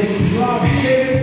this all know this.